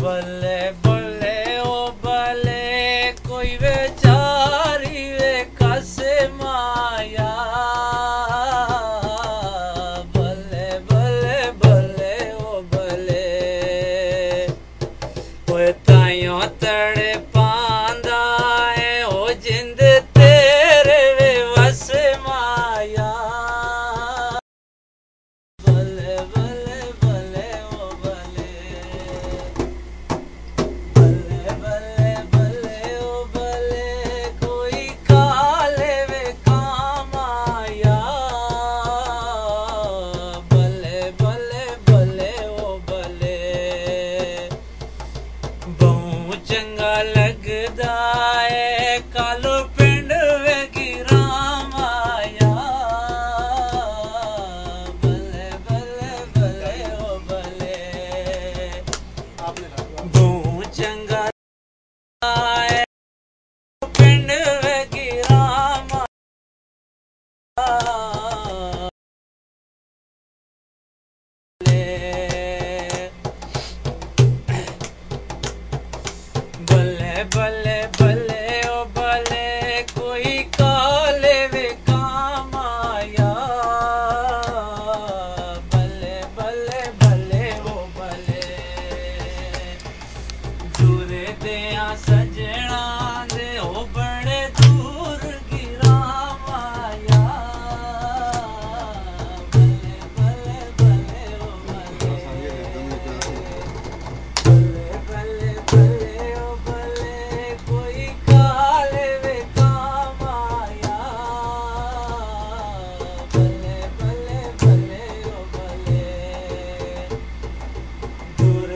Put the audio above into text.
Bọ́lẹ̀ bọ́. ਲੱਗਦਾ ਏ बल्ले बल्ले